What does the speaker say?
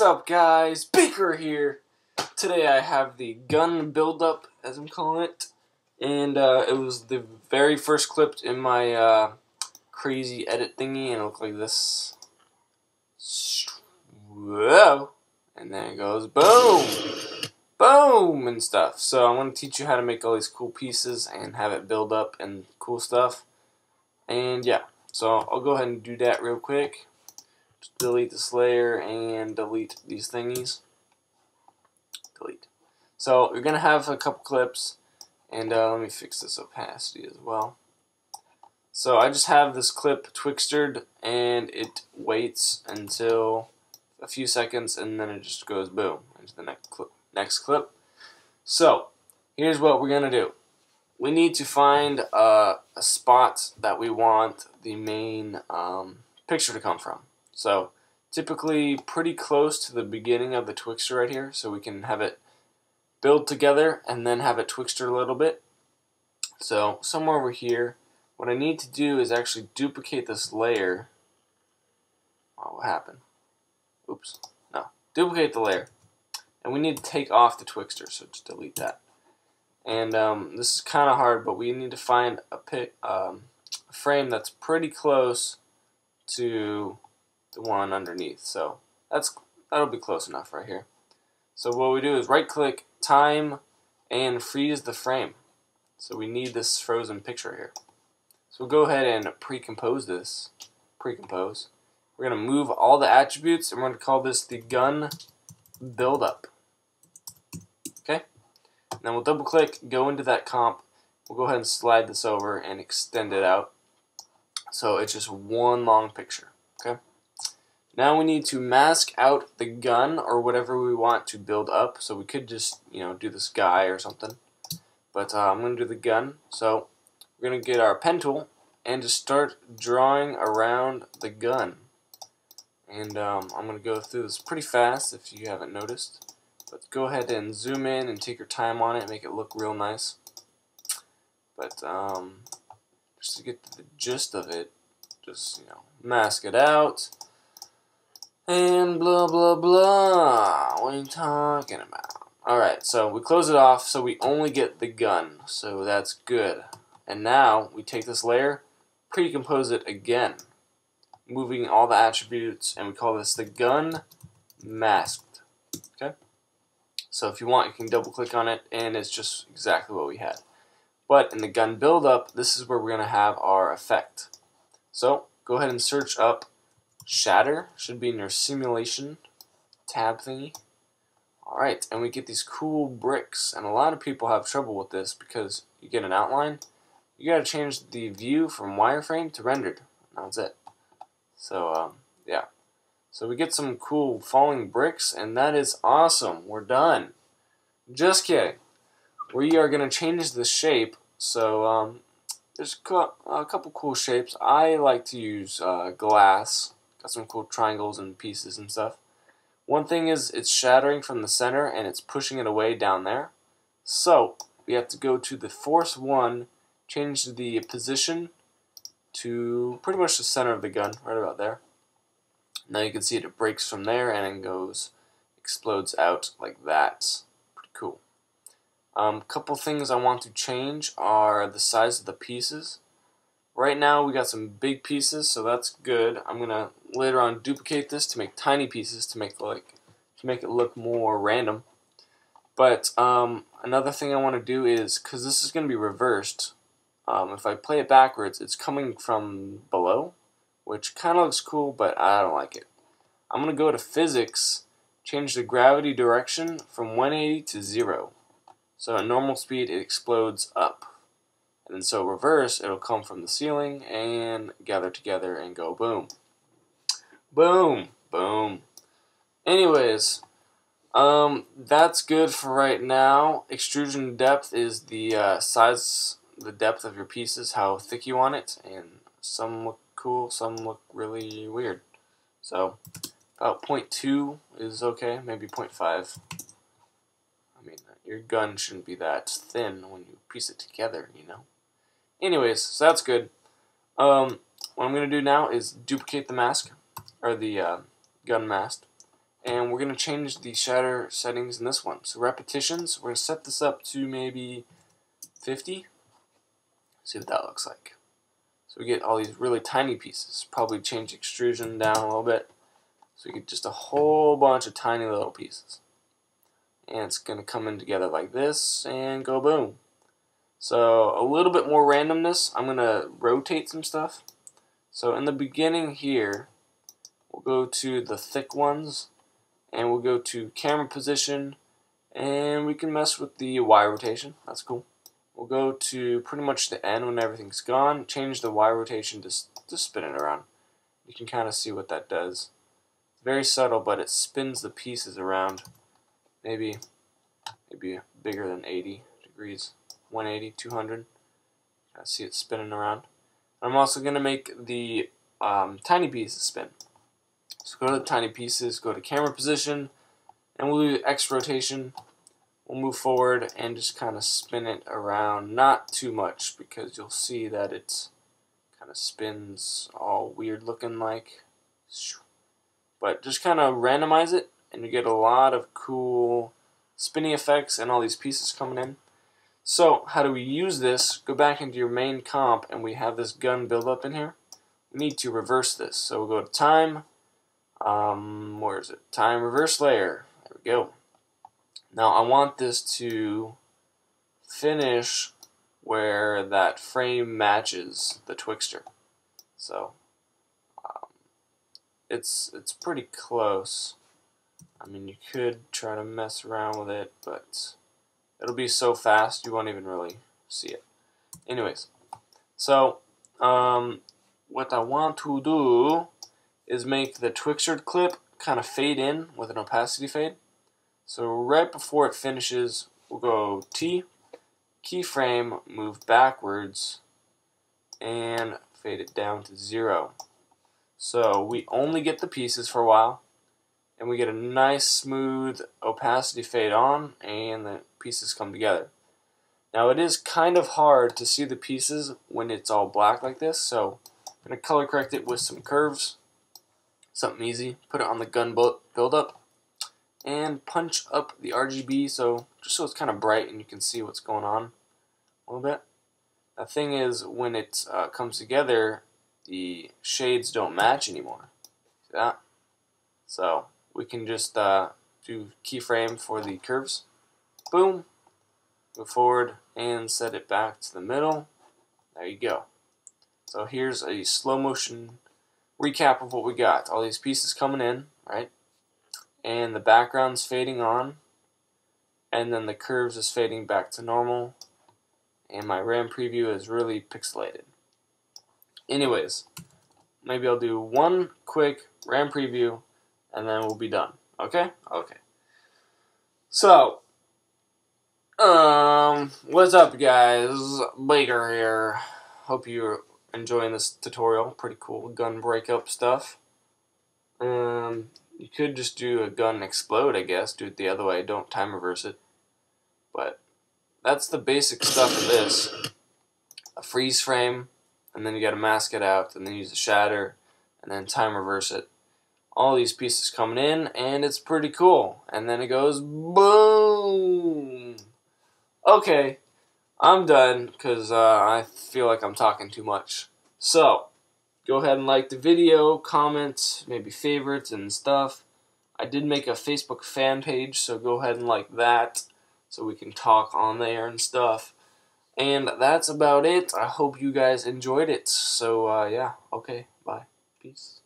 What's up guys? Baker here. Today I have the gun build-up, as I'm calling it. And uh, it was the very first clip in my uh, crazy edit thingy and it looked like this. Whoa! And then it goes boom! Boom! And stuff. So I'm to teach you how to make all these cool pieces and have it build up and cool stuff. And yeah, so I'll go ahead and do that real quick delete this layer and delete these thingies. Delete. So you're going to have a couple clips and uh, let me fix this opacity as well. So I just have this clip twixtered and it waits until a few seconds and then it just goes boom into the next clip. Next clip. So here's what we're going to do. We need to find uh, a spot that we want the main um, picture to come from. So typically pretty close to the beginning of the Twixtor right here, so we can have it build together and then have it Twixtor a little bit. So somewhere over here, what I need to do is actually duplicate this layer. Oh, what happened? Oops. No. Duplicate the layer. And we need to take off the Twixtor, so just delete that. And um, this is kind of hard, but we need to find a, pic, um, a frame that's pretty close to the one underneath. So that's that'll be close enough right here. So what we do is right click, time, and freeze the frame. So we need this frozen picture here. So we'll go ahead and pre-compose this. Pre-compose. We're going to move all the attributes and we're going to call this the gun buildup. Okay? And then we'll double click, go into that comp. We'll go ahead and slide this over and extend it out. So it's just one long picture. Okay? Now we need to mask out the gun or whatever we want to build up. So we could just, you know, do this guy or something. But uh, I'm going to do the gun. So we're going to get our pen tool and just start drawing around the gun. And um, I'm going to go through this pretty fast if you haven't noticed. But go ahead and zoom in and take your time on it, make it look real nice. But um, just to get the gist of it, just, you know, mask it out. And blah, blah, blah. What are you talking about? Alright, so we close it off so we only get the gun. So that's good. And now we take this layer, pre-compose it again. Moving all the attributes, and we call this the gun masked. Okay? So if you want, you can double click on it, and it's just exactly what we had. But in the gun buildup, this is where we're going to have our effect. So go ahead and search up Shatter should be in your simulation tab thingy. Alright, and we get these cool bricks, and a lot of people have trouble with this because you get an outline. You gotta change the view from wireframe to rendered. That's it. So, um, yeah. So we get some cool falling bricks, and that is awesome. We're done. Just kidding. We are gonna change the shape, so, um, there's a couple cool shapes. I like to use uh, glass Got some cool triangles and pieces and stuff. One thing is it's shattering from the center and it's pushing it away down there. So we have to go to the force 1, change the position to pretty much the center of the gun, right about there. Now you can see it, it breaks from there and it goes, explodes out like that. Pretty cool. A um, couple things I want to change are the size of the pieces. Right now we got some big pieces, so that's good. I'm gonna later on duplicate this to make tiny pieces to make like to make it look more random. But um, another thing I want to do is because this is to be reversed. Um, if I play it backwards, it's coming from below, which kind of looks cool, but I don't like it. I'm to go to physics, change the gravity direction from 180 to 0. So at normal speed, it explodes up. And so reverse, it'll come from the ceiling and gather together and go boom. Boom. Boom. Anyways, um, that's good for right now. Extrusion depth is the uh, size, the depth of your pieces, how thick you want it, and some look cool, some look really weird. So, about 0.2 is okay, maybe 0.5. I mean, your gun shouldn't be that thin when you piece it together, you know? Anyways, so that's good. Um, what I'm going to do now is duplicate the mask, or the uh, gun mask, and we're going to change the shatter settings in this one. So repetitions, we're going to set this up to maybe 50. See what that looks like. So we get all these really tiny pieces. Probably change extrusion down a little bit. So we get just a whole bunch of tiny little pieces. And it's going to come in together like this and go boom. So a little bit more randomness. I'm going to rotate some stuff. So in the beginning here, we'll go to the thick ones and we'll go to camera position and we can mess with the Y rotation. That's cool. We'll go to pretty much the end when everything's gone, change the Y rotation to, to spin it around. You can kind of see what that does. It's very subtle, but it spins the pieces around maybe maybe bigger than 80 degrees, 180, 200. I see it spinning around. I'm also going to make the um, tiny pieces spin. So go to the tiny pieces, go to camera position, and we'll do X rotation. We'll move forward and just kind of spin it around, not too much because you'll see that it kind of spins all weird looking like. But just kind of randomize it and you get a lot of cool spinny effects and all these pieces coming in. So how do we use this? Go back into your main comp and we have this gun build up in here. We need to reverse this. So we'll go to time, um, where is it? Time reverse layer. There we go. Now I want this to finish where that frame matches the Twixtor. So um, it's it's pretty close. I mean, you could try to mess around with it, but it'll be so fast you won't even really see it. Anyways, so um, what I want to do is make the Twixtor clip kind of fade in with an opacity fade. So right before it finishes, we'll go T, keyframe, move backwards, and fade it down to zero. So we only get the pieces for a while, and we get a nice smooth opacity fade on, and the pieces come together. Now it is kind of hard to see the pieces when it's all black like this, so I'm going to color correct it with some curves something easy. Put it on the gun build up and punch up the RGB so just so it's kind of bright and you can see what's going on a little bit. The thing is when it uh, comes together the shades don't match anymore. See that? So we can just uh, do keyframe for the curves. Boom. Go forward and set it back to the middle. There you go. So here's a slow motion recap of what we got. All these pieces coming in, right? And the background's fading on. And then the curves is fading back to normal. And my RAM preview is really pixelated. Anyways, maybe I'll do one quick RAM preview and then we'll be done. Okay? Okay. So, um, what's up guys? Baker here. Hope you're enjoying this tutorial. Pretty cool gun breakup stuff. Um, you could just do a gun explode, I guess. Do it the other way. Don't time reverse it. But that's the basic stuff of this. A freeze frame, and then you got to mask it out, and then use a shatter, and then time reverse it. All these pieces coming in, and it's pretty cool. And then it goes boom. Okay, I'm done because uh, I feel like I'm talking too much. So, go ahead and like the video, comment, maybe favorites and stuff. I did make a Facebook fan page, so go ahead and like that so we can talk on there and stuff. And that's about it. I hope you guys enjoyed it. So, uh, yeah, okay, bye. Peace.